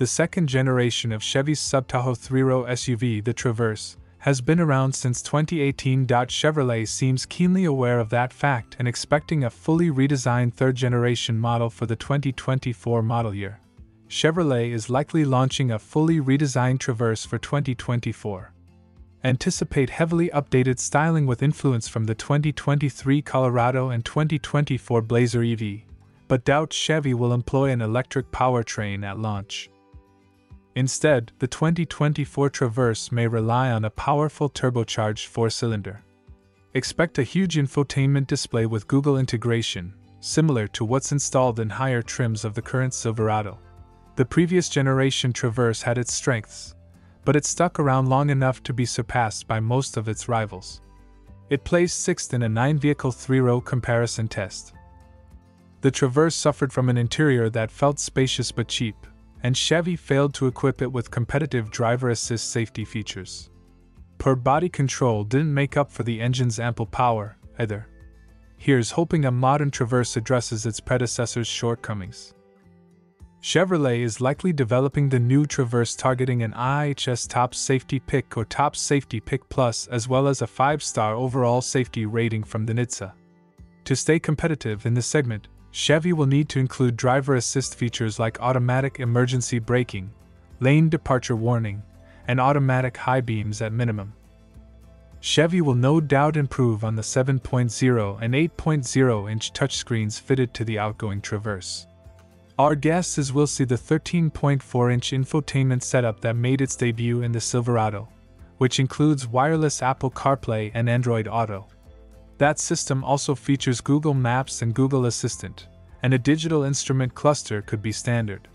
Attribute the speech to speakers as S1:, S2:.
S1: The second generation of Chevy's sub-Tahoe 3-row SUV, the Traverse, has been around since 2018. Chevrolet seems keenly aware of that fact and expecting a fully redesigned third generation model for the 2024 model year. Chevrolet is likely launching a fully redesigned Traverse for 2024. Anticipate heavily updated styling with influence from the 2023 Colorado and 2024 Blazer EV, but doubt Chevy will employ an electric powertrain at launch. Instead, the 2024 Traverse may rely on a powerful turbocharged four cylinder. Expect a huge infotainment display with Google integration, similar to what's installed in higher trims of the current Silverado. The previous generation Traverse had its strengths, but it stuck around long enough to be surpassed by most of its rivals. It placed sixth in a nine vehicle three row comparison test. The Traverse suffered from an interior that felt spacious but cheap, and Chevy failed to equip it with competitive driver assist safety features. Poor body control didn't make up for the engine's ample power, either. Here's hoping a modern Traverse addresses its predecessor's shortcomings. Chevrolet is likely developing the new Traverse targeting an IIHS Top Safety Pick or Top Safety Pick Plus as well as a 5 star overall safety rating from the NHTSA. To stay competitive in this segment, Chevy will need to include driver assist features like automatic emergency braking, lane departure warning, and automatic high beams at minimum. Chevy will no doubt improve on the 7.0 and 8.0 inch touchscreens fitted to the outgoing Traverse. Our guess is we'll see the 13.4 inch infotainment setup that made its debut in the Silverado, which includes wireless Apple CarPlay and Android Auto. That system also features Google Maps and Google Assistant, and a digital instrument cluster could be standard.